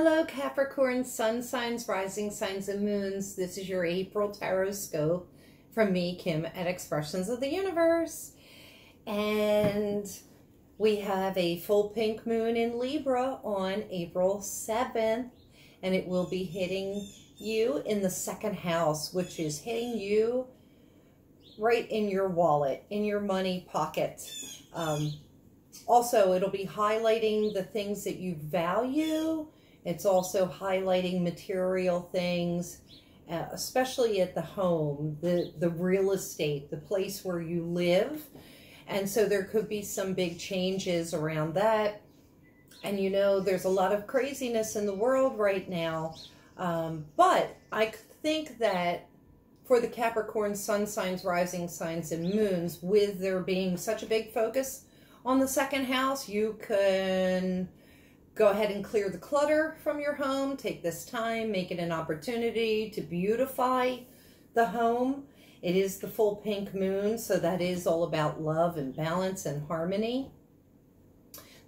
Hello, Capricorn, sun signs, rising signs, and moons. This is your April tarot scope from me, Kim, at Expressions of the Universe. And we have a full pink moon in Libra on April 7th, and it will be hitting you in the second house, which is hitting you right in your wallet, in your money pocket. Um, also, it'll be highlighting the things that you value it's also highlighting material things, uh, especially at the home, the, the real estate, the place where you live. And so there could be some big changes around that. And you know, there's a lot of craziness in the world right now. Um, but I think that for the Capricorn sun signs, rising signs, and moons, with there being such a big focus on the second house, you can Go ahead and clear the clutter from your home. Take this time, make it an opportunity to beautify the home. It is the full pink moon, so that is all about love and balance and harmony.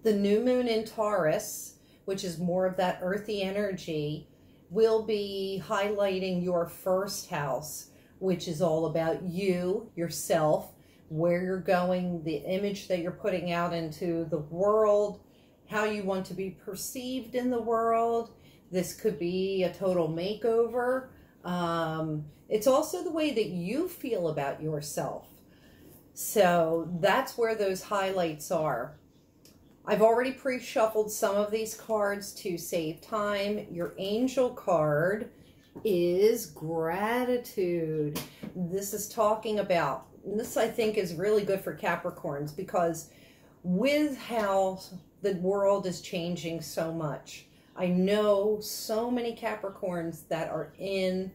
The new moon in Taurus, which is more of that earthy energy, will be highlighting your first house, which is all about you, yourself, where you're going, the image that you're putting out into the world, how you want to be perceived in the world. This could be a total makeover. Um, it's also the way that you feel about yourself. So that's where those highlights are. I've already pre-shuffled some of these cards to save time. Your angel card is gratitude. This is talking about, this I think is really good for Capricorns because with how the world is changing so much. I know so many Capricorns that are in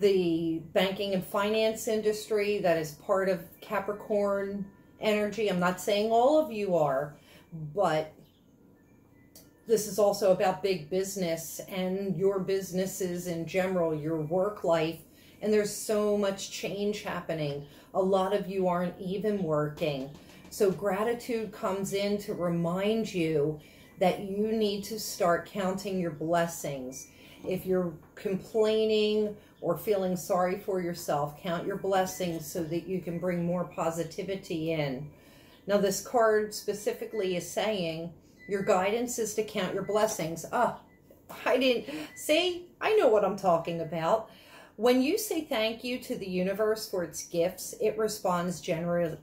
the banking and finance industry that is part of Capricorn energy. I'm not saying all of you are, but this is also about big business and your businesses in general, your work life. And there's so much change happening. A lot of you aren't even working. So gratitude comes in to remind you that you need to start counting your blessings. If you're complaining or feeling sorry for yourself, count your blessings so that you can bring more positivity in. Now, this card specifically is saying your guidance is to count your blessings. Oh, I didn't see. I know what I'm talking about. When you say thank you to the universe for its gifts, it responds gener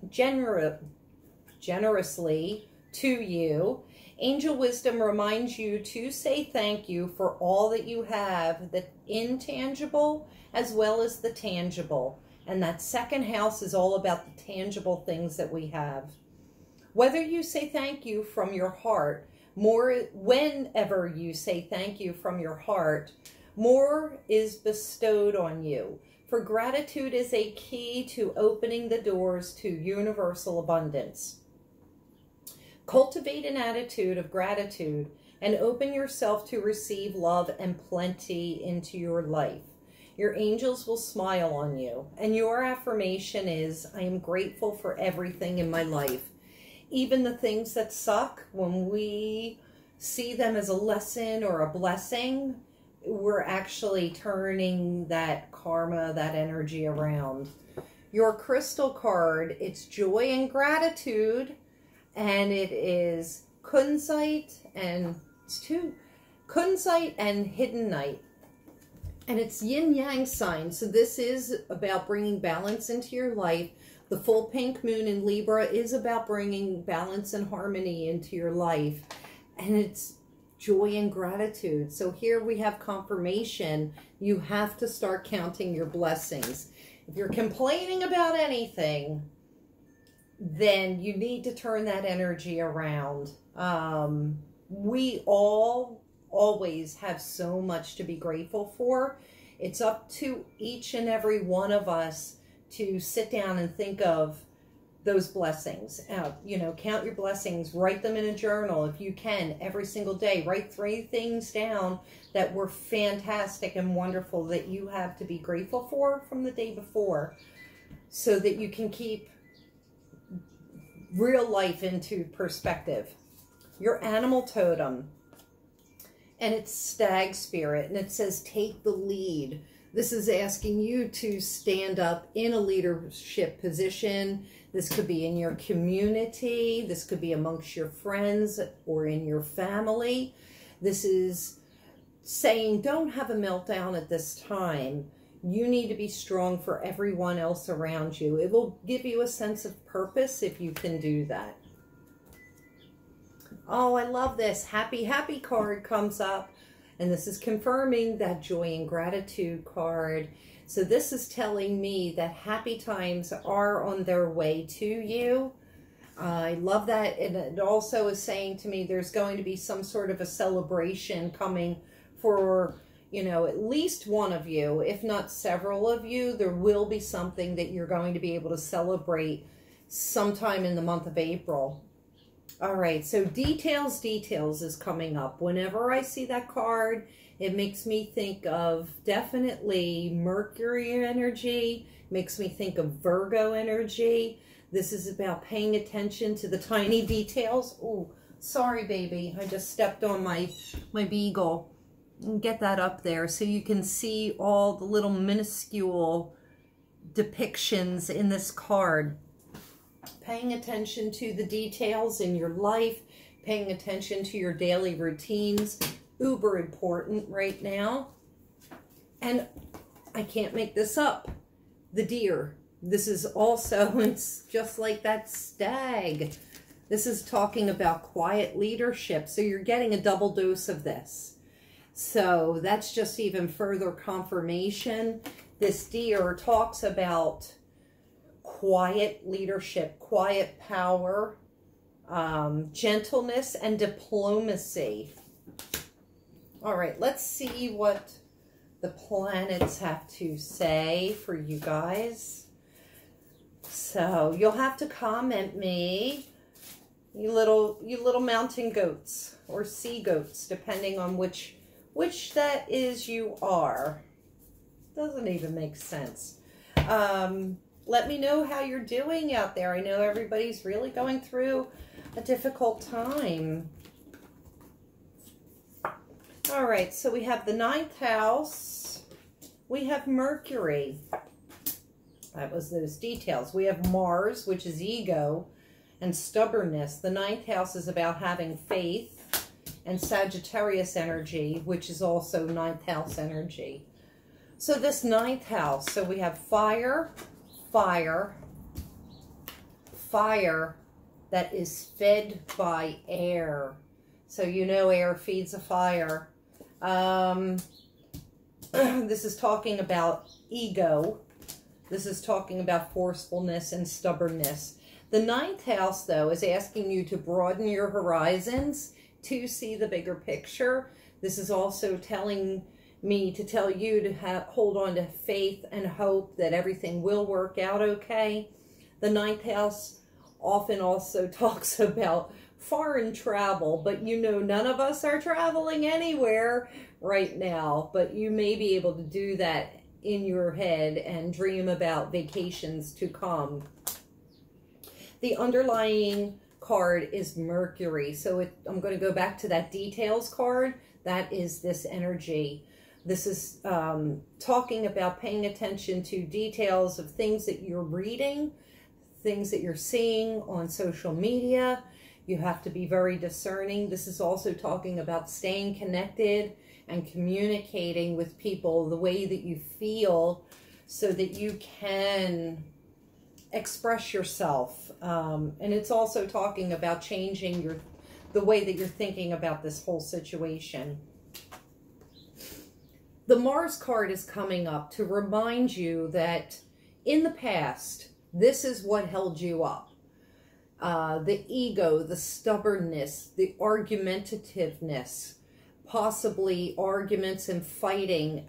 generously to you. Angel wisdom reminds you to say thank you for all that you have, the intangible as well as the tangible. And that second house is all about the tangible things that we have. Whether you say thank you from your heart, more whenever you say thank you from your heart, more is bestowed on you. For gratitude is a key to opening the doors to universal abundance. Cultivate an attitude of gratitude and open yourself to receive love and plenty into your life. Your angels will smile on you, and your affirmation is I am grateful for everything in my life. Even the things that suck, when we see them as a lesson or a blessing, we're actually turning that karma, that energy around. Your crystal card, it's joy and gratitude and it is Kunzite and it's two Kunzite and Hiddenite. And it's yin yang sign. So this is about bringing balance into your life. The full pink moon in Libra is about bringing balance and harmony into your life. And it's joy and gratitude. So here we have confirmation. You have to start counting your blessings. If you're complaining about anything, then you need to turn that energy around. Um, we all always have so much to be grateful for. It's up to each and every one of us to sit down and think of those blessings. Uh, you know, count your blessings, write them in a journal if you can every single day. Write three things down that were fantastic and wonderful that you have to be grateful for from the day before so that you can keep real life into perspective. Your animal totem. and it's stag spirit and it says take the lead. This is asking you to stand up in a leadership position. This could be in your community. This could be amongst your friends or in your family. This is saying don't have a meltdown at this time you need to be strong for everyone else around you it will give you a sense of purpose if you can do that Oh, I love this. Happy, happy card comes up. And this is confirming that joy and gratitude card. So this is telling me that happy times are on their way to you. I love that. And it also is saying to me there's going to be some sort of a celebration coming for, you know, at least one of you, if not several of you. There will be something that you're going to be able to celebrate sometime in the month of April. All right, so details, details is coming up. Whenever I see that card, it makes me think of definitely Mercury energy, makes me think of Virgo energy. This is about paying attention to the tiny details. Oh, sorry, baby. I just stepped on my, my beagle. Get that up there so you can see all the little minuscule depictions in this card paying attention to the details in your life, paying attention to your daily routines, uber important right now. And I can't make this up. The deer. This is also, it's just like that stag. This is talking about quiet leadership. So you're getting a double dose of this. So that's just even further confirmation. This deer talks about quiet leadership, quiet power, um, gentleness, and diplomacy. All right, let's see what the planets have to say for you guys. So you'll have to comment me, you little you little mountain goats or sea goats, depending on which which that is you are. Doesn't even make sense. Um, let me know how you're doing out there. I know everybody's really going through a difficult time. All right, so we have the ninth house. We have Mercury. That was those details. We have Mars, which is ego and stubbornness. The ninth house is about having faith and Sagittarius energy, which is also ninth house energy. So this ninth house, so we have fire, fire, fire that is fed by air. So you know air feeds a fire. Um, this is talking about ego. This is talking about forcefulness and stubbornness. The ninth house, though, is asking you to broaden your horizons to see the bigger picture. This is also telling me to tell you to have, hold on to faith and hope that everything will work out okay. The ninth house often also talks about foreign travel, but you know none of us are traveling anywhere right now, but you may be able to do that in your head and dream about vacations to come. The underlying card is Mercury. So it, I'm going to go back to that details card. That is this energy. This is um, talking about paying attention to details of things that you're reading, things that you're seeing on social media. You have to be very discerning. This is also talking about staying connected and communicating with people the way that you feel so that you can express yourself. Um, and it's also talking about changing your the way that you're thinking about this whole situation the Mars card is coming up to remind you that in the past, this is what held you up. Uh, the ego, the stubbornness, the argumentativeness, possibly arguments and fighting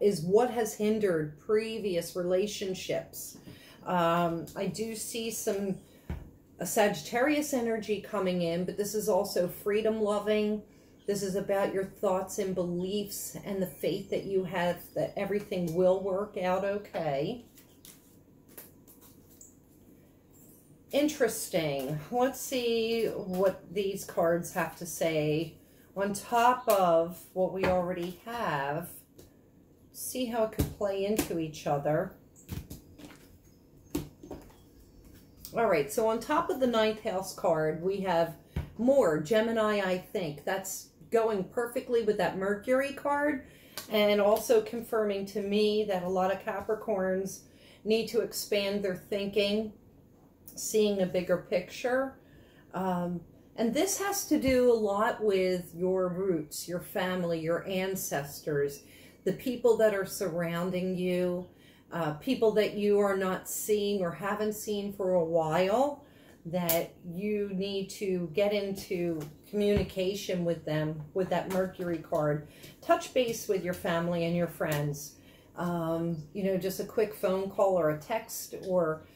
is what has hindered previous relationships. Um, I do see some a Sagittarius energy coming in, but this is also freedom loving this is about your thoughts and beliefs and the faith that you have that everything will work out okay. Interesting. Let's see what these cards have to say on top of what we already have. See how it could play into each other. All right, so on top of the ninth house card, we have more Gemini, I think. That's going perfectly with that Mercury card and also confirming to me that a lot of Capricorns need to expand their thinking, seeing a bigger picture. Um, and this has to do a lot with your roots, your family, your ancestors, the people that are surrounding you, uh, people that you are not seeing or haven't seen for a while that you need to get into communication with them with that Mercury card. Touch base with your family and your friends. Um, you know, just a quick phone call or a text or,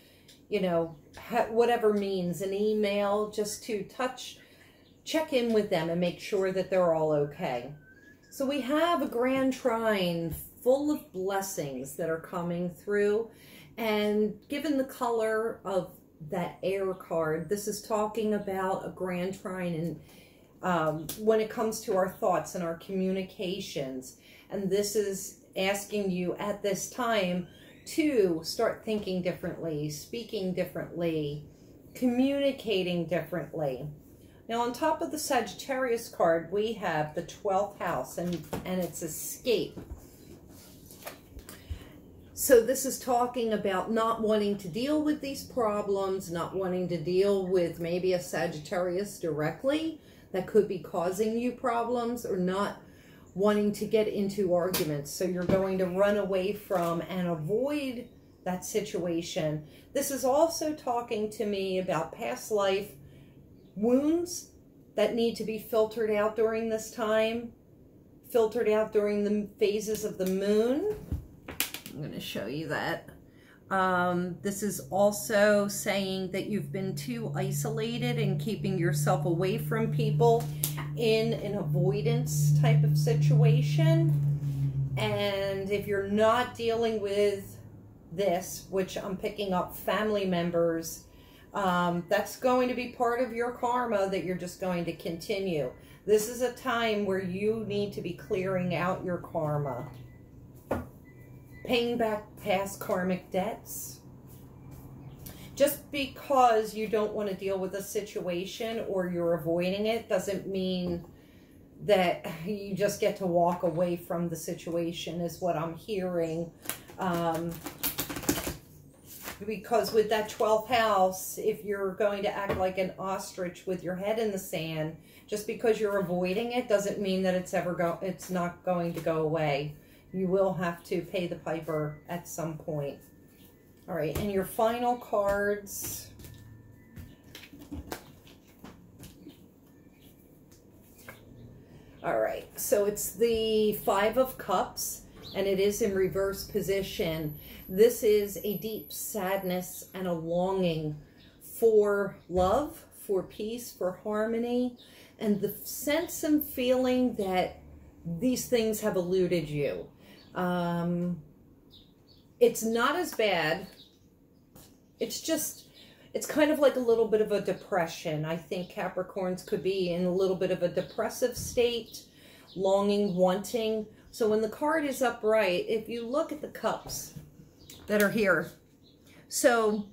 you know, whatever means, an email, just to touch, check in with them and make sure that they're all okay. So we have a grand trine full of blessings that are coming through. And given the color of that air card. This is talking about a grand trine and um, when it comes to our thoughts and our communications. And this is asking you at this time to start thinking differently, speaking differently, communicating differently. Now on top of the Sagittarius card, we have the 12th house and, and it's escape. So this is talking about not wanting to deal with these problems, not wanting to deal with maybe a Sagittarius directly that could be causing you problems or not wanting to get into arguments. So you're going to run away from and avoid that situation. This is also talking to me about past life wounds that need to be filtered out during this time, filtered out during the phases of the moon I'm going to show you that. Um, this is also saying that you've been too isolated and keeping yourself away from people in an avoidance type of situation. And if you're not dealing with this, which I'm picking up family members, um, that's going to be part of your karma that you're just going to continue. This is a time where you need to be clearing out your karma paying back past karmic debts. Just because you don't want to deal with a situation or you're avoiding it doesn't mean that you just get to walk away from the situation is what I'm hearing. Um, because with that 12th house, if you're going to act like an ostrich with your head in the sand, just because you're avoiding it doesn't mean that it's ever go it's not going to go away you will have to pay the piper at some point. All right, and your final cards. All right, so it's the Five of Cups, and it is in reverse position. This is a deep sadness and a longing for love, for peace, for harmony, and the sense and feeling that these things have eluded you. Um, it's not as bad. It's just, it's kind of like a little bit of a depression. I think Capricorns could be in a little bit of a depressive state, longing, wanting. So when the card is upright, if you look at the cups that are here, so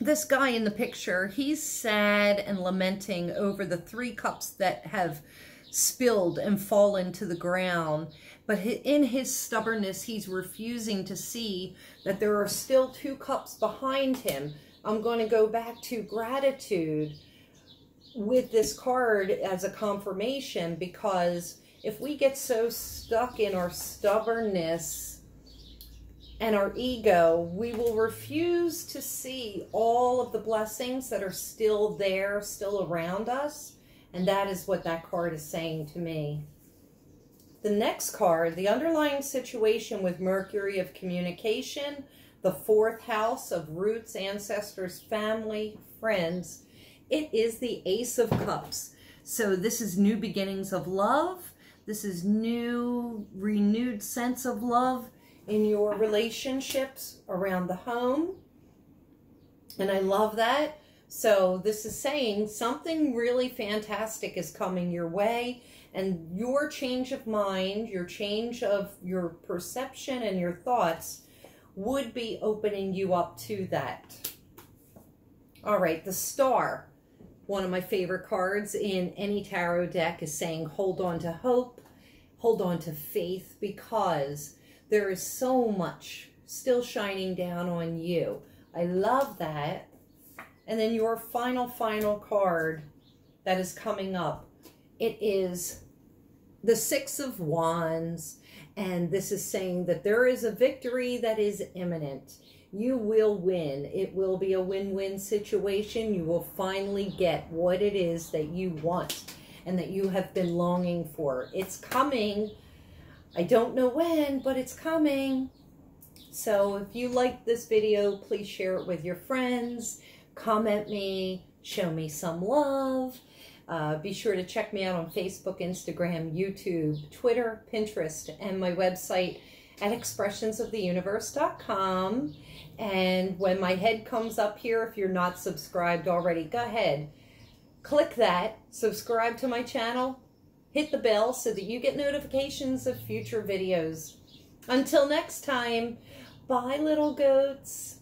this guy in the picture, he's sad and lamenting over the three cups that have spilled and fallen to the ground. But in his stubbornness, he's refusing to see that there are still two cups behind him. I'm going to go back to gratitude with this card as a confirmation because if we get so stuck in our stubbornness and our ego, we will refuse to see all of the blessings that are still there, still around us. And that is what that card is saying to me. The next card, the underlying situation with Mercury of communication, the fourth house of roots, ancestors, family, friends. It is the Ace of Cups. So this is new beginnings of love. This is new, renewed sense of love in your relationships around the home. And I love that. So this is saying something really fantastic is coming your way And your change of mind, your change of your perception and your thoughts would be opening you up to that. All right, the star. One of my favorite cards in any tarot deck is saying hold on to hope, hold on to faith, because there is so much still shining down on you. I love that. And then your final, final card that is coming up. It is the Six of Wands. And this is saying that there is a victory that is imminent. You will win. It will be a win-win situation. You will finally get what it is that you want and that you have been longing for. It's coming. I don't know when, but it's coming. So if you liked this video, please share it with your friends comment me, show me some love. Uh, be sure to check me out on Facebook, Instagram, YouTube, Twitter, Pinterest, and my website at expressionsoftheuniverse.com. And when my head comes up here, if you're not subscribed already, go ahead, click that, subscribe to my channel, hit the bell so that you get notifications of future videos. Until next time, bye little goats.